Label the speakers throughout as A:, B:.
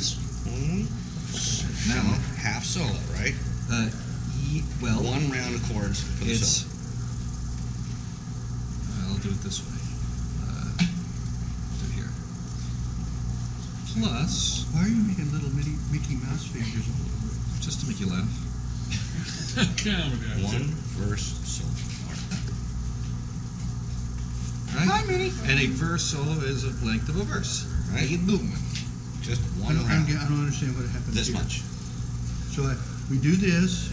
A: chords. Now half solo, right?
B: Uh, ye, well,
A: One round of chords for the
B: it's.
A: solo.
B: I'll do it this way. Uh, do it here. Plus,
C: Why are you making little Mickey, Mickey Mouse figures all over it?
B: just to make you laugh.
A: One verse solo.
B: Right?
C: Hi, Minnie.
B: And a verse solo is a length of a verse.
A: Right.
B: A movement.
A: Just
C: I
A: one
C: don't, I don't,
A: round.
C: get- I don't understand what happened
A: This
C: here.
A: much.
C: So I, we do this,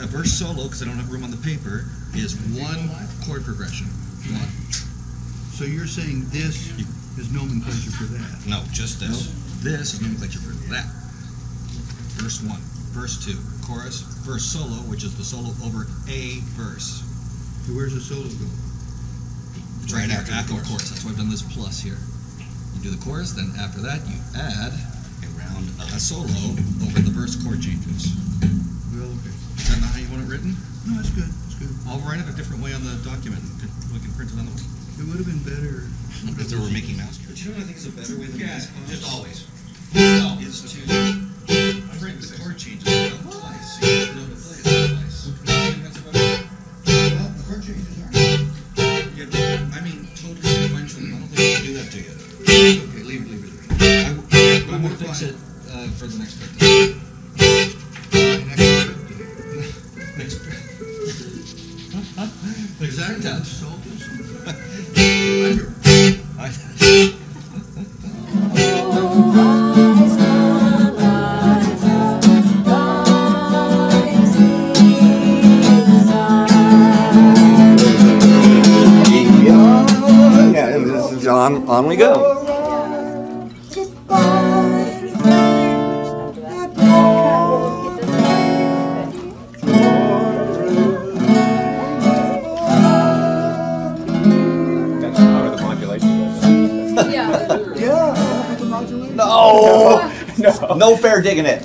B: A verse solo, because I don't have room on the paper, is one chord progression. One.
C: so you're saying this is nomenclature for that.
A: No, just this.
B: This is nomenclature for that. Verse one, verse two, chorus, verse solo, which is the solo over a verse.
C: So where's the solo go?
B: It's
A: Right
B: here,
A: after the chorus.
B: chorus. That's why I've done this plus here. You do the chorus, then after that you add
A: A round of
B: a solo over the verse chord changes.
C: Well, okay.
B: Is that not how you want it written?
C: No, that's good, that's good.
B: I'll write it a different way on the document. We can print it on the.
C: It would have been better.
A: if there were Mickey Mouse.
B: But you know what I think is a better way than this?
A: just always. No.
B: Is to print the chord changes out twice. So you know to play it twice. You think that's a better?
C: Well, the chord changes aren't.
B: Yeah, I mean, totally sequential. I don't think we can do that to you.
C: Leave leave it.
B: I, yeah, but I'm gonna fix it uh, for the next birthday.
C: My next birthday.
B: Next.
C: Is that
D: No.
E: no
D: fair digging it.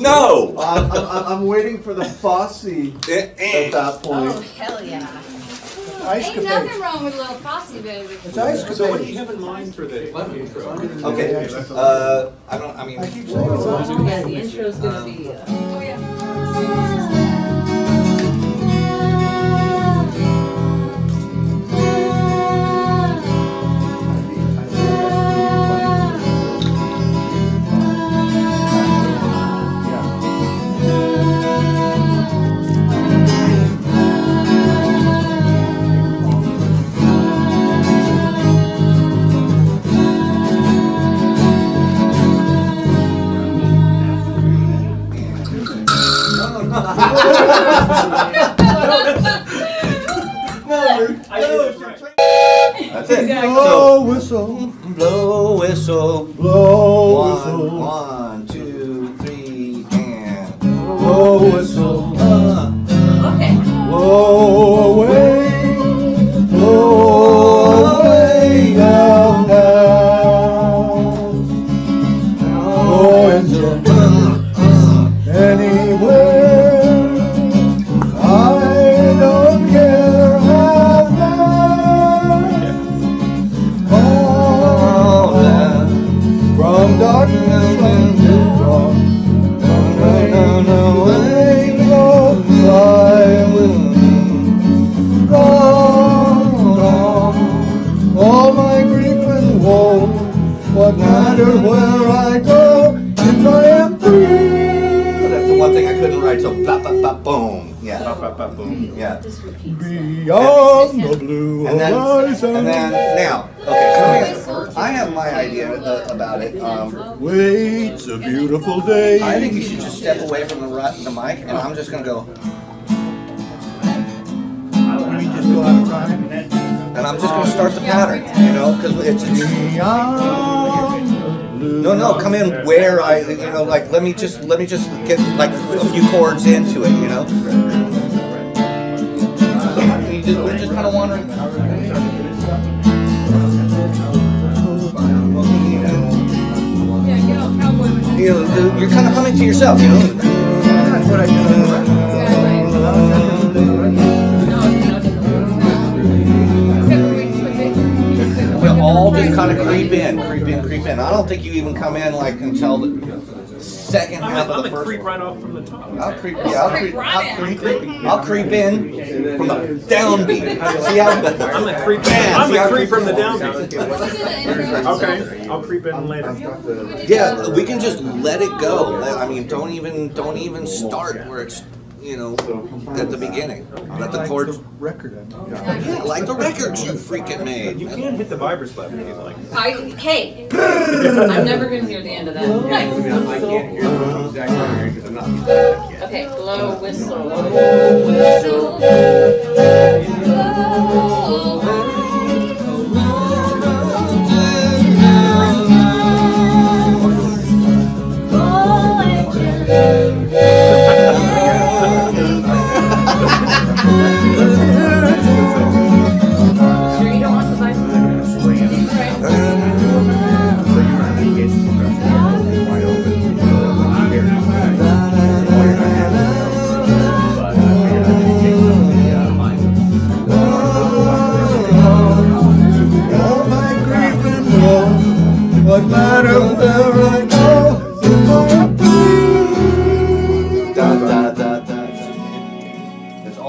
D: No.
F: I'm, I'm, I'm waiting for the Fosse at that point.
G: Oh, hell yeah.
F: Ice
G: Ain't
F: capade.
G: nothing wrong with a little posse, baby.
F: It's ice
E: So what do you have in mind for the intro?
D: Okay. Uh, I don't. I mean.
F: I keep saying it's ice capade.
G: Yeah, the intro's gonna be, uh, oh yeah.
D: That's it.
F: Blow whistle,
D: blow whistle.
F: blow
D: One,
F: whistle,
D: one, two, three, and
F: blow whistle,
D: uh,
G: Okay.
F: blow away, blow away down Blow into anywhere. What matter where I go if I am free?
D: That's the one thing I couldn't write. So bop, bop, bop, boom. Yeah.
E: Bop, bop, bop, boom.
D: Yeah.
F: Beyond the blue
D: And then,
F: horizon.
D: and then now, okay. So I have my idea about it. Um,
F: Waits a beautiful day.
D: I think you should just step away from the, ri- the mic, and I'm just gonna go.
F: just go out of time.
D: And I'm just oh. gonna start the pattern, you know, because it's, it's
F: Beyond the blue
D: no, no, come in where I, you know, like let me just let me just get like a few chords into it, you know. You just, we're just kind of wandering.
G: Yeah, get all cowboy
D: You know, you're kind of humming to yourself, you know.
F: That's what I do.
D: All just kind of creep in, creep in, creep in. I don't think you even come in like until the second half of the first one.
E: right off from the top.
D: I'll creep, yeah, I'll creep, I'll creep, I'll creep in from the downbeat. See how?
E: I'm a creep.
D: Bam,
E: I'm
D: see how
E: a
D: I
E: creep from the downbeat. Okay, I'll creep in later.
D: Yeah, we can just let it go. I mean, don't even, don't even start where it's, you know, at the beginning. Let the chords,
F: Record.
D: yeah, like the records you freaking made.
E: You can't hit the vibrus button if you like.
C: I, hey, I'm never gonna hear the end of that.
E: I can't hear the exact because I'm not.
C: Okay, blow whistle. Whistle.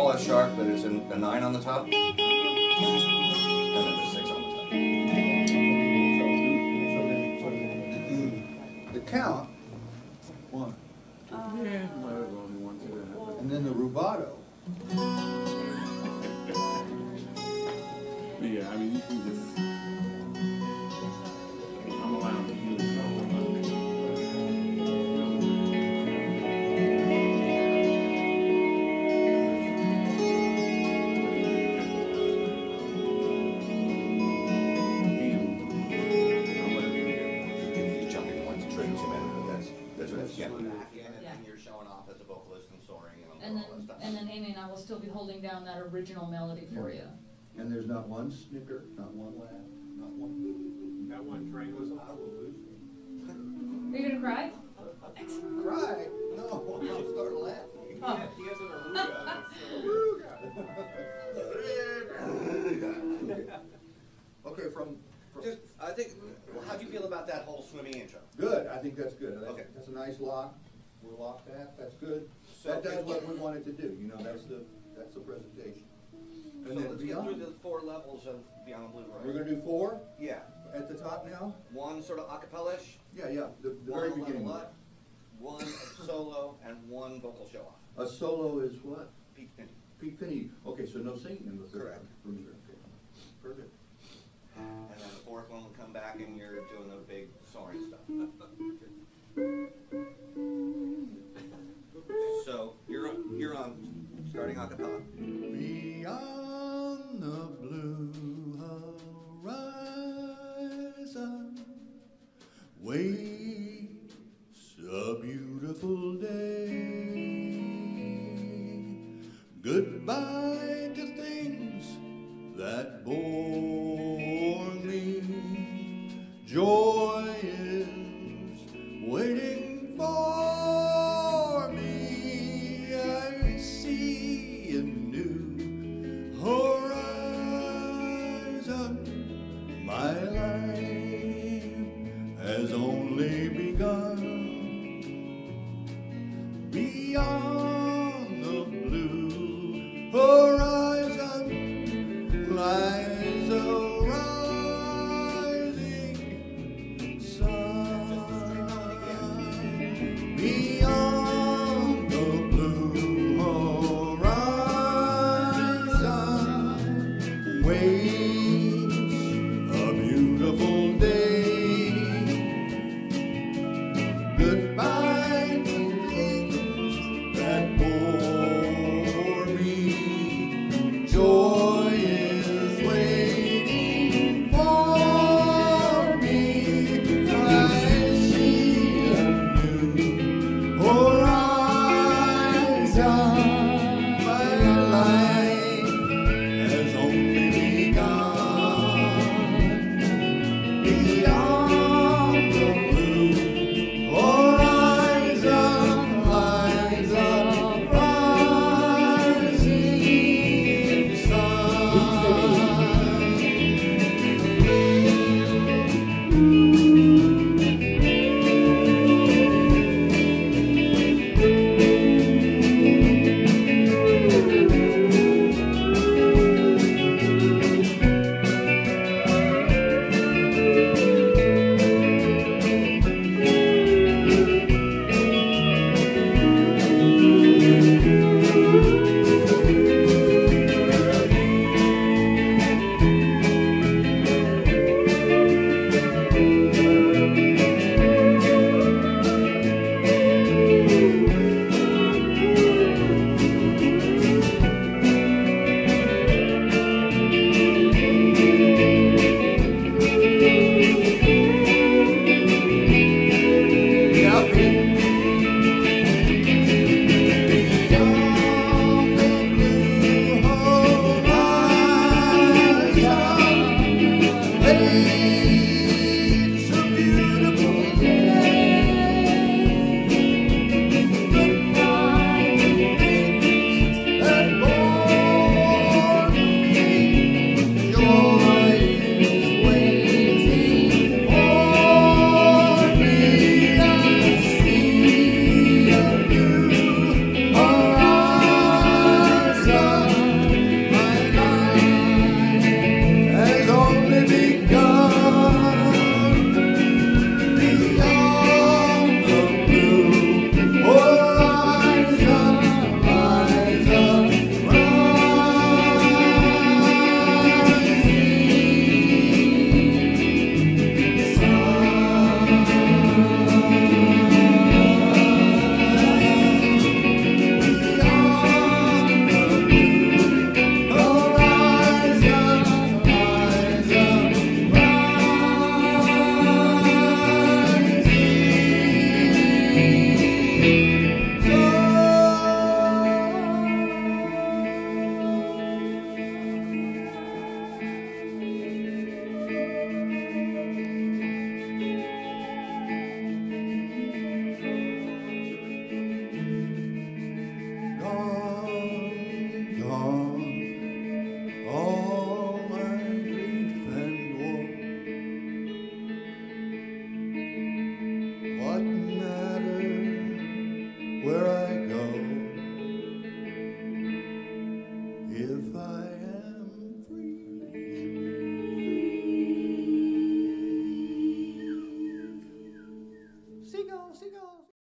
D: All F sharp, but it's a, a nine on the top.
C: Holding down that original melody for you.
F: And there's not one snicker, not one laugh, not one.
E: That one train was.
C: Are you gonna cry?
F: Cry? No, I'll start laughing.
C: Oh.
F: Okay, from, from,
D: Just, I think, Well, how do you feel about that whole swimming intro?
F: good, I think that's good. That's-
D: Okay.
F: That's a nice lock. We're locked at, that's good.
D: So-
F: That does what we wanted to do, you know, that's the, that's the presentation.
D: So
F: And then
D: let's get through
F: beyond,
D: the four levels of Beyond the Blue
F: we're gonna do four
D: Yeah,
F: at the top now?
D: one sort of acapella-ish,
F: Yeah, yeah, the, the
D: one
F: very
D: level
F: beginning.
D: up, one solo, and one vocal show-off.
F: A solo is what?
D: Pete Finney.
F: Pete Finney, okay, so no singing in the third.
D: Correct.
F: one. Okay. Perfect.
D: And then the fourth one will come back and you're doing the big soaring stuff. So you're you're on starting a cappella.
F: Beyond the blue horizon waits a beautiful day. Goodbye to things that bore me. Joy horizon me.